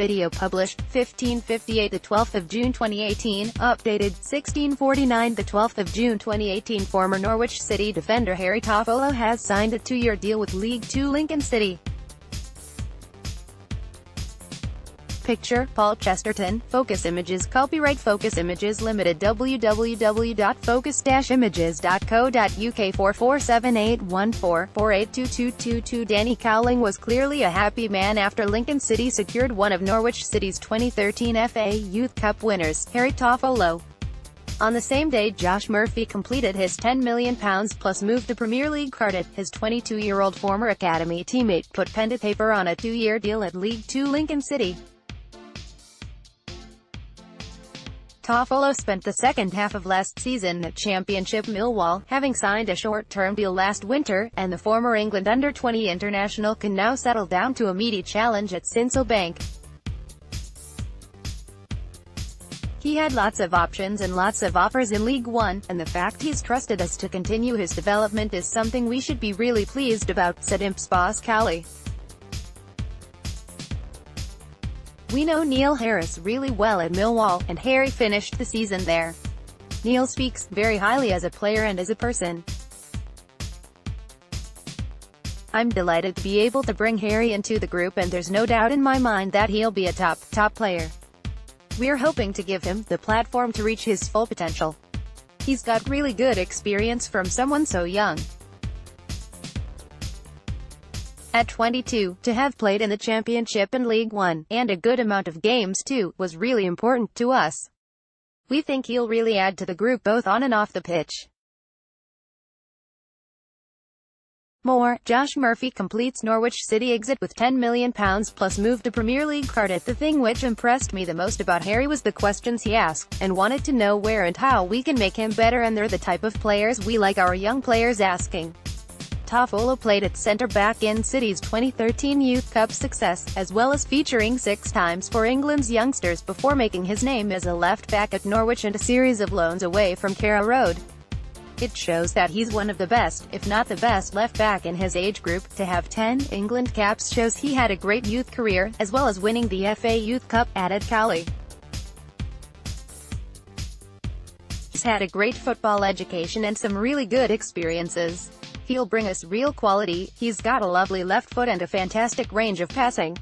Video published, 1558 the 12th of June 2018, updated, 1649 the 12th of June 2018 Former Norwich City defender Harry Toffolo has signed a two-year deal with League Two Lincoln City. Picture, Paul Chesterton, Focus Images Copyright Focus Images Limited www.focus-images.co.uk 447814-482222 Danny Cowling was clearly a happy man after Lincoln City secured one of Norwich City's 2013 FA Youth Cup winners, Harry Toffolo. On the same day Josh Murphy completed his £10 million plus move to Premier League Cardiff, his 22-year-old former academy teammate put pen to paper on a two-year deal at League Two Lincoln City. Toffolo spent the second half of last season at Championship Millwall, having signed a short-term deal last winter, and the former England under-20 international can now settle down to a meaty challenge at Sincil Bank. He had lots of options and lots of offers in League One, and the fact he's trusted us to continue his development is something we should be really pleased about, said Imps boss Cowley. We know Neil Harris really well at Millwall, and Harry finished the season there. Neil speaks very highly as a player and as a person. I'm delighted to be able to bring Harry into the group and there's no doubt in my mind that he'll be a top, top player. We're hoping to give him the platform to reach his full potential. He's got really good experience from someone so young. At 22, to have played in the Championship and League One, and a good amount of games too, was really important to us. We think he'll really add to the group both on and off the pitch. More, Josh Murphy completes Norwich City exit with £10 million plus move to Premier League Cardiff. The thing which impressed me the most about Harry was the questions he asked, and wanted to know where and how we can make him better and they're the type of players we like our young players asking. Toffolo played at centre-back in City's 2013 Youth Cup success, as well as featuring six times for England's youngsters before making his name as a left-back at Norwich and a series of loans away from Carrow Road. It shows that he's one of the best, if not the best left-back in his age group. To have 10 England caps shows he had a great youth career, as well as winning the FA Youth Cup, added Cowley. He's had a great football education and some really good experiences. He'll bring us real quality, he's got a lovely left foot and a fantastic range of passing.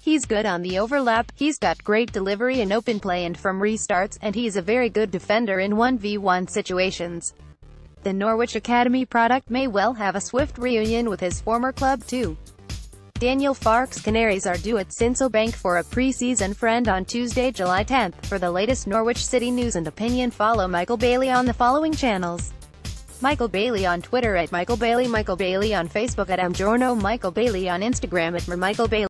He's good on the overlap, he's got great delivery in open play and from restarts, and he's a very good defender in 1v1 situations. The Norwich Academy product may well have a swift reunion with his former club too. Daniel Farke's Canaries are due at Sincil Bank for a pre-season friend on Tuesday, July 10th. For the latest Norwich City news and opinion follow Michael Bailey on the following channels. Michael Bailey on Twitter at Michael Bailey Michael Bailey on Facebook at Mjorno Michael Bailey on Instagram at Michael Bailey